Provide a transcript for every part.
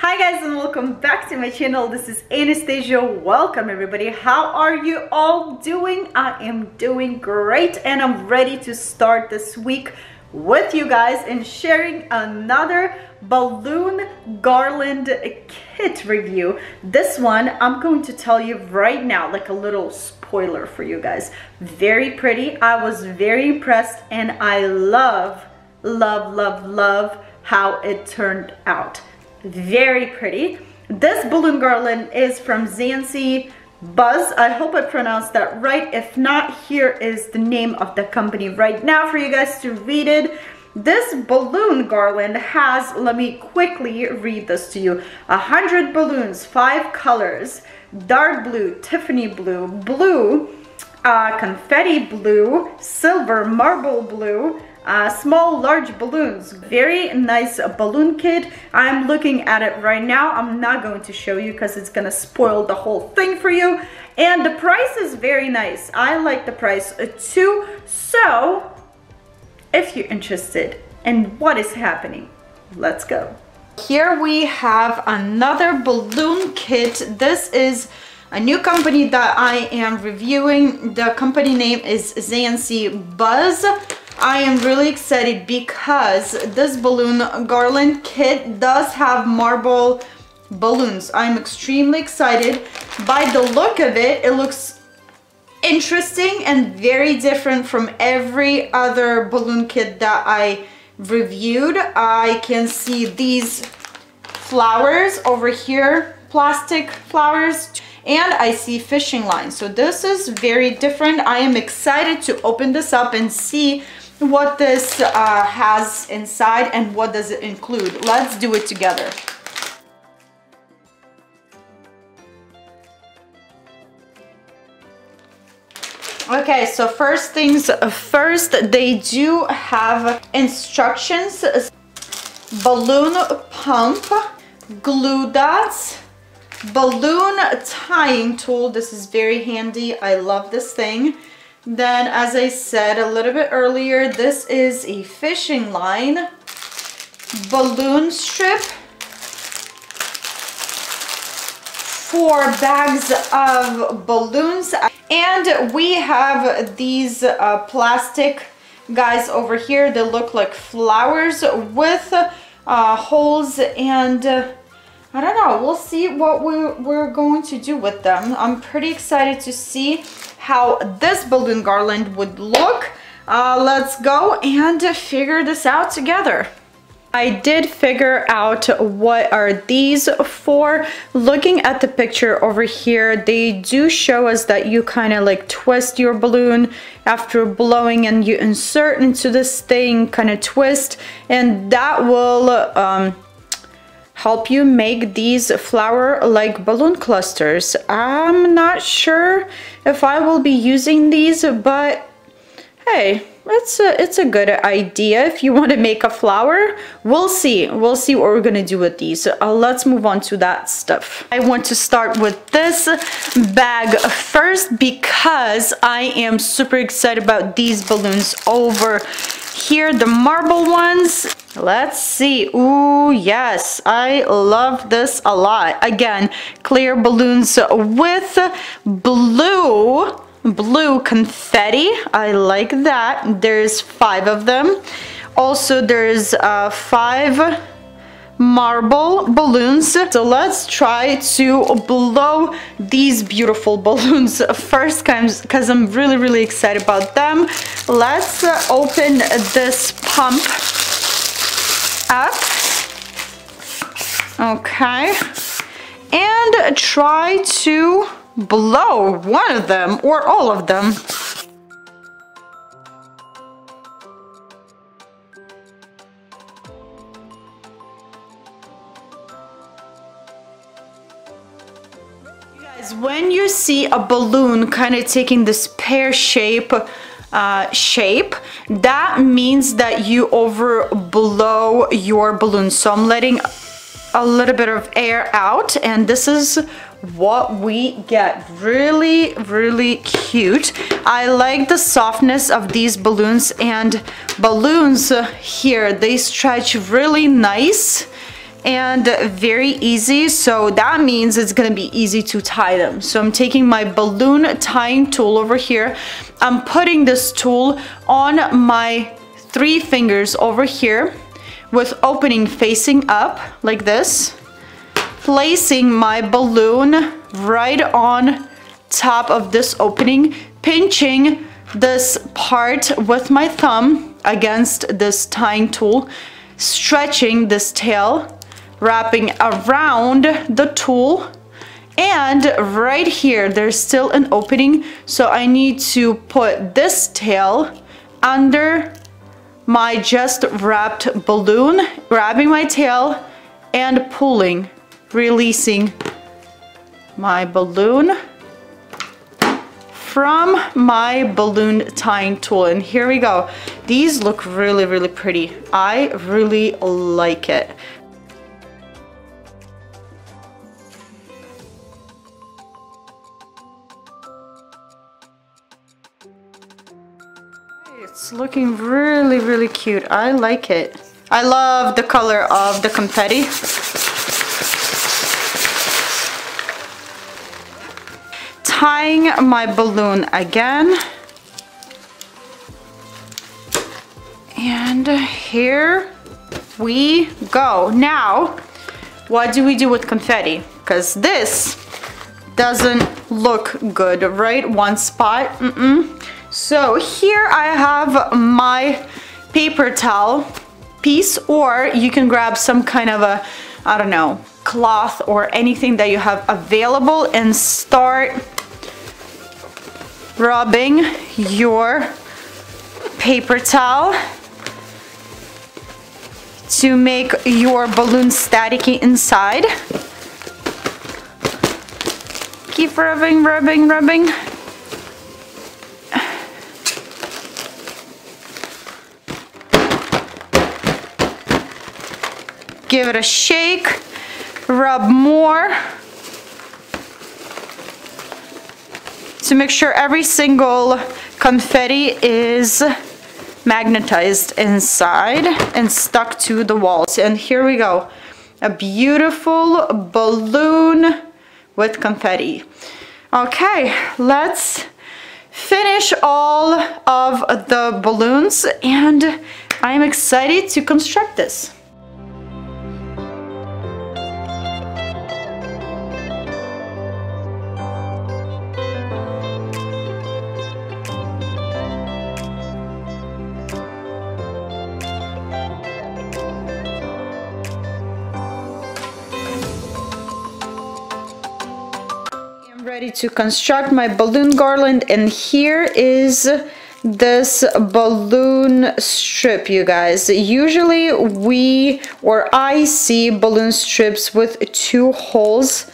Hi guys and welcome back to my channel. This is Anastasia. Welcome everybody. How are you all doing? I am doing great and I'm ready to start this week with you guys and sharing another balloon garland kit review. This one I'm going to tell you right now like a little spoiler for you guys. Very pretty. I was very impressed and I love, love, love, love how it turned out very pretty. This balloon garland is from Zancy Buzz. I hope I pronounced that right. If not, here is the name of the company right now for you guys to read it. This balloon garland has, let me quickly read this to you, a hundred balloons, five colors, dark blue, Tiffany blue, blue, uh, confetti blue, silver, marble blue, uh, small large balloons. Very nice balloon kit i'm looking at it right now. I'm not going to show you because it's gonna spoil the whole thing for you. And the price is very nice. I like the price too. So if you're interested in what is happening let's go. Here we have another balloon kit. This is a new company that I am reviewing. The company name is Zancy Buzz. I am really excited because this balloon garland kit does have marble balloons. I'm extremely excited. By the look of it, it looks interesting and very different from every other balloon kit that I reviewed. I can see these flowers over here, plastic flowers and I see fishing lines. So this is very different. I am excited to open this up and see what this uh, has inside and what does it include. Let's do it together. Okay, so first things first, they do have instructions, balloon pump, glue dots, balloon tying tool. This is very handy. I love this thing. Then, as I said a little bit earlier, this is a fishing line, balloon strip, four bags of balloons, and we have these uh, plastic guys over here They look like flowers with uh, holes and uh, I don't know. We'll see what we're, we're going to do with them. I'm pretty excited to see how this balloon garland would look. Uh, let's go and figure this out together. I did figure out what are these for. Looking at the picture over here, they do show us that you kind of like twist your balloon after blowing and you insert into this thing, kind of twist, and that will um, help you make these flower-like balloon clusters. I'm not sure if I will be using these, but hey, it's a, it's a good idea if you want to make a flower. We'll see. We'll see what we're going to do with these. Uh, let's move on to that stuff. I want to start with this bag first because I am super excited about these balloons over here, the marble ones. Let's see. Ooh, yes. I love this a lot. Again, clear balloons with blue, blue confetti. I like that. There's five of them. Also, there's uh, five marble balloons. So let's try to blow these beautiful balloons first because I'm really, really excited about them. Let's uh, open this pump up. Okay. And try to blow one of them or all of them. You see a balloon kind of taking this pear shape uh, shape, that means that you over blow your balloon. So I'm letting a little bit of air out and this is what we get. Really really cute. I like the softness of these balloons and balloons here they stretch really nice and very easy. So that means it's gonna be easy to tie them. So I'm taking my balloon tying tool over here. I'm putting this tool on my three fingers over here with opening facing up like this placing my balloon right on top of this opening pinching this part with my thumb against this tying tool stretching this tail, wrapping around the tool. And right here there's still an opening. So I need to put this tail under my just wrapped balloon grabbing my tail and pulling releasing my balloon from my balloon tying tool. And here we go. These look really really pretty. I really like it it's looking really really cute I like it I love the color of the confetti tying my balloon again. And here we go. Now, what do we do with confetti? Because this doesn't look good, right? One spot. Mm -mm. So here I have my paper towel piece or you can grab some kind of a, I don't know, cloth or anything that you have available and start rubbing your paper towel to make your balloon staticky inside. Keep rubbing, rubbing, rubbing. Give it a shake, rub more. to make sure every single confetti is magnetized inside and stuck to the walls. And here we go, a beautiful balloon with confetti. Okay, let's finish all of the balloons and I'm excited to construct this. To construct my balloon garland and here is this balloon strip you guys. Usually we or I see balloon strips with two holes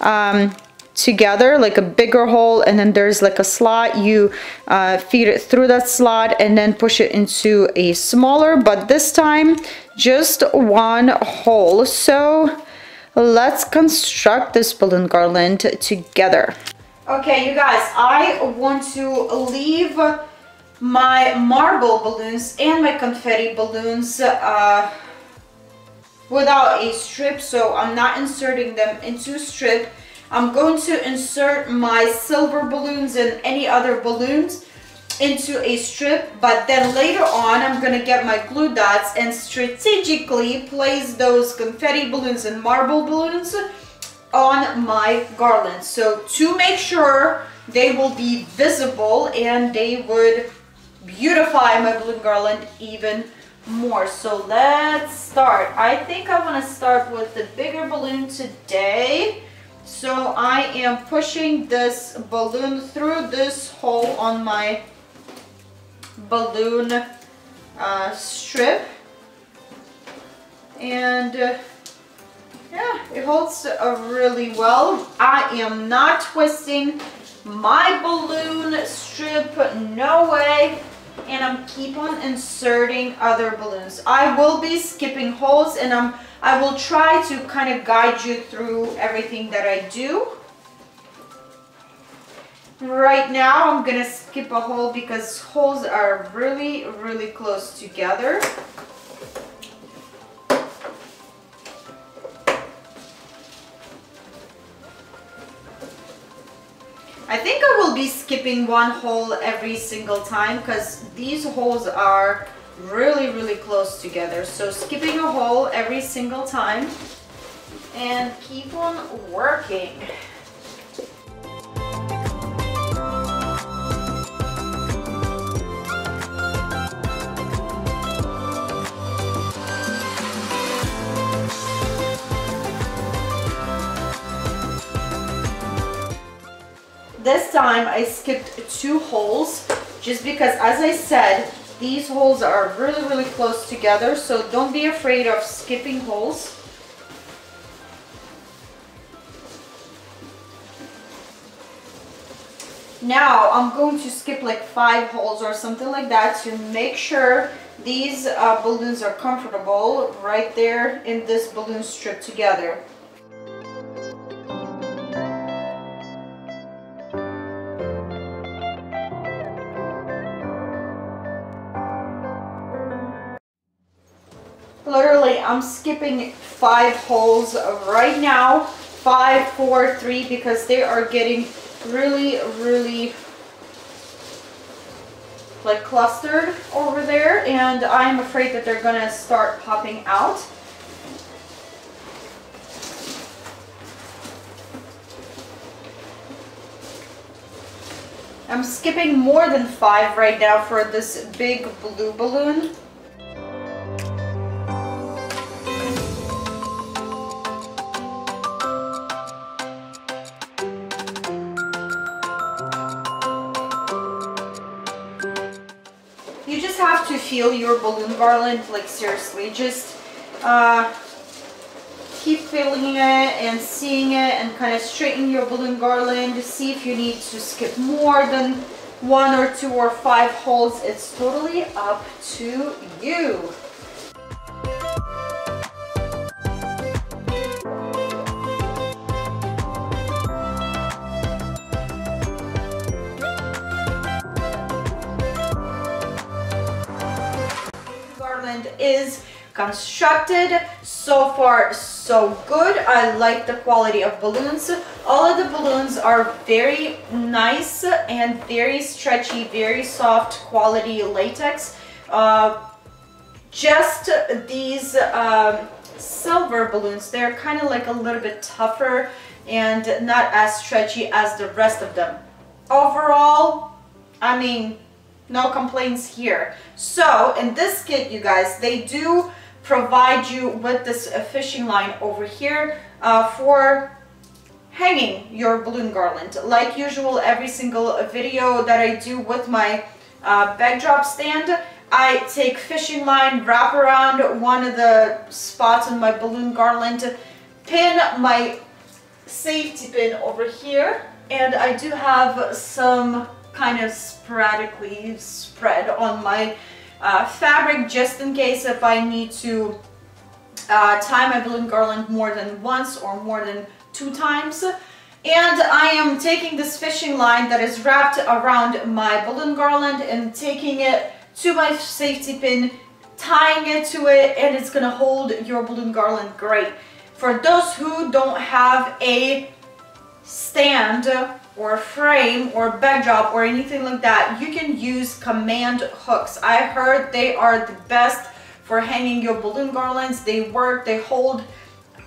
um, together like a bigger hole and then there's like a slot. You uh, feed it through that slot and then push it into a smaller but this time just one hole. So let's construct this balloon garland together. Okay, you guys, I want to leave my marble balloons and my confetti balloons uh, without a strip, so I'm not inserting them into strip. I'm going to insert my silver balloons and any other balloons into a strip but then later on I'm gonna get my glue dots and strategically place those confetti balloons and marble balloons on my garland. So to make sure they will be visible and they would beautify my balloon garland even more. So let's start. I think I want to start with the bigger balloon today. So I am pushing this balloon through this hole on my balloon uh, strip. And uh, yeah it holds really well. I am not twisting my balloon strip no way. And I'm keep on inserting other balloons. I will be skipping holes and I'm I will try to kind of guide you through everything that I do Right now I'm gonna skip a hole because holes are really, really close together. I think I will be skipping one hole every single time because these holes are really, really close together. So skipping a hole every single time and keep on working. This time I skipped two holes just because as I said, these holes are really, really close together. So don't be afraid of skipping holes. Now I'm going to skip like five holes or something like that to make sure these uh, balloons are comfortable right there in this balloon strip together. I'm skipping five holes right now. Five, four, three, because they are getting really, really like clustered over there and I'm afraid that they're gonna start popping out. I'm skipping more than five right now for this big blue balloon. Feel your balloon garland, like seriously, just uh, keep feeling it and seeing it and kind of straighten your balloon garland to see if you need to skip more than one or two or five holes. It's totally up to you. Is constructed so far so good. I like the quality of balloons. All of the balloons are very nice and very stretchy very soft quality latex. Uh, just these um, silver balloons they're kind of like a little bit tougher and not as stretchy as the rest of them. Overall i mean no complaints here. So in this kit, you guys, they do provide you with this uh, fishing line over here uh, for hanging your balloon garland. Like usual, every single video that I do with my uh, backdrop stand, I take fishing line, wrap around one of the spots on my balloon garland, pin my safety pin over here, and I do have some kind of sporadically spread on my uh, fabric just in case if I need to uh, tie my balloon garland more than once or more than two times. And I am taking this fishing line that is wrapped around my balloon garland and taking it to my safety pin, tying it to it, and it's gonna hold your balloon garland great. For those who don't have a stand or frame or backdrop or anything like that, you can use command hooks. I heard they are the best for hanging your balloon garlands. They work, they hold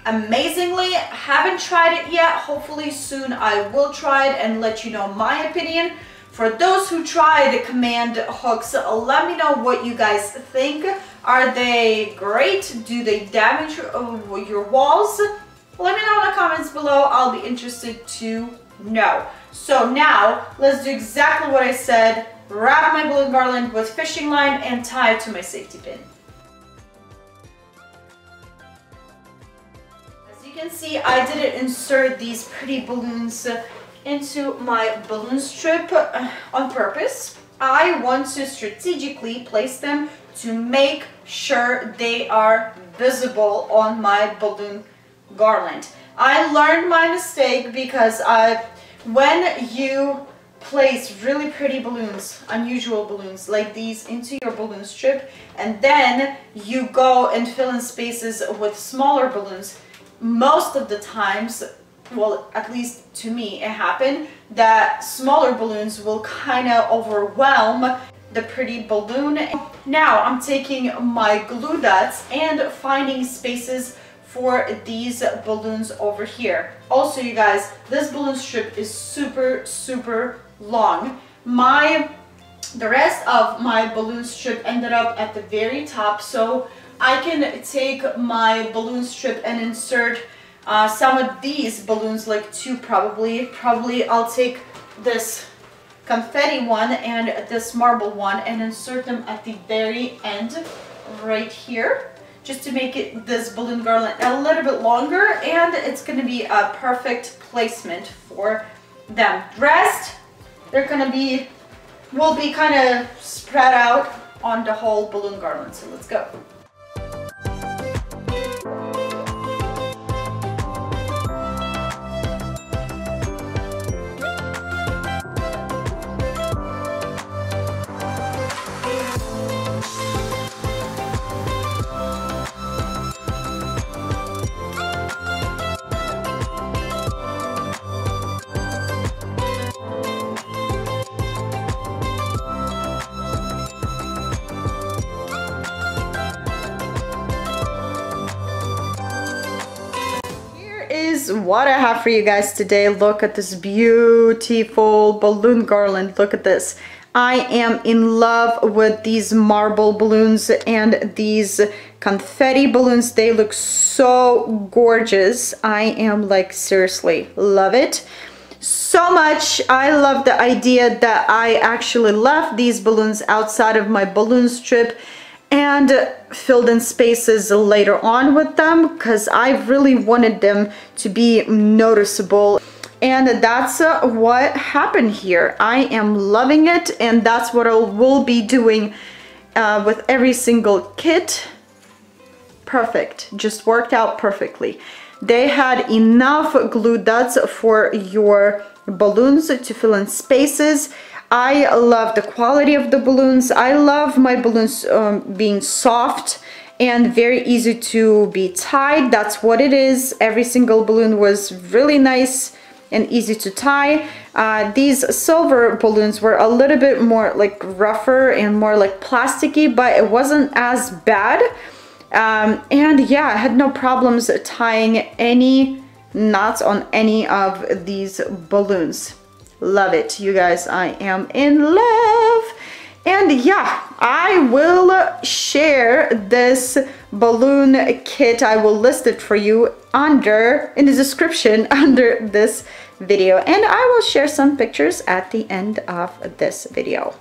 amazingly. Haven't tried it yet. Hopefully soon I will try it and let you know my opinion. For those who try the command hooks, let me know what you guys think. Are they great? Do they damage your walls? Let me know in the comments below. I'll be interested to know. So now let's do exactly what I said. Wrap my balloon garland with fishing line and tie it to my safety pin. As you can see, I didn't insert these pretty balloons into my balloon strip uh, on purpose. I want to strategically place them to make sure they are visible on my balloon garland. I learned my mistake because I when you place really pretty balloons, unusual balloons like these into your balloon strip and then you go and fill in spaces with smaller balloons, most of the times well, at least to me, it happened that smaller balloons will kind of overwhelm the pretty balloon. Now I'm taking my glue dots and finding spaces for these balloons over here. Also, you guys, this balloon strip is super, super long. My, the rest of my balloon strip ended up at the very top, so I can take my balloon strip and insert uh, some of these balloons, like two probably. Probably I'll take this confetti one and this marble one and insert them at the very end right here just to make it this balloon garland a little bit longer and it's going to be a perfect placement for them. Rest, they're going to be, will be kind of spread out on the whole balloon garland. So let's go. What I have for you guys today. Look at this beautiful balloon garland. Look at this. I am in love with these marble balloons and these confetti balloons. They look so gorgeous. I am like seriously love it so much. I love the idea that I actually left these balloons outside of my balloon strip and filled in spaces later on with them because I really wanted them to be noticeable and that's uh, what happened here. I am loving it and that's what I will be doing uh, with every single kit. Perfect, just worked out perfectly. They had enough glue dots for your balloons to fill in spaces I love the quality of the balloons. I love my balloons um, being soft and very easy to be tied. That's what it is. Every single balloon was really nice and easy to tie. Uh, these silver balloons were a little bit more like rougher and more like plasticky, but it wasn't as bad. Um, and yeah, I had no problems tying any knots on any of these balloons. Love it. You guys i am in love. And yeah i will share this balloon kit. I will list it for you under in the description under this video. And i will share some pictures at the end of this video.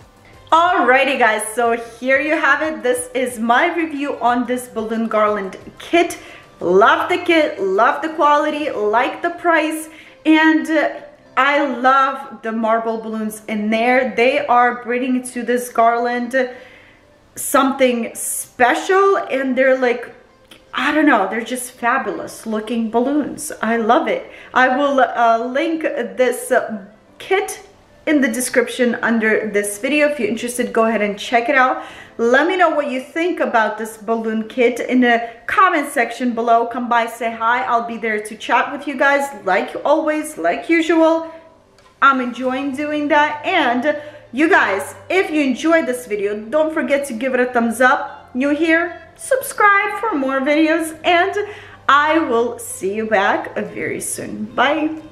Alrighty guys, so here you have it. This is my review on this balloon garland kit. Love the kit, love the quality, like the price, and uh, I love the marble balloons in there. They are bringing to this garland something special and they're like, I don't know, they're just fabulous looking balloons. I love it. I will uh, link this kit in the description under this video. If you're interested, go ahead and check it out. Let me know what you think about this balloon kit in the comment section below. Come by, say hi. I'll be there to chat with you guys like always, like usual. I'm enjoying doing that. And you guys, if you enjoyed this video, don't forget to give it a thumbs up. New here, subscribe for more videos and I will see you back very soon. Bye.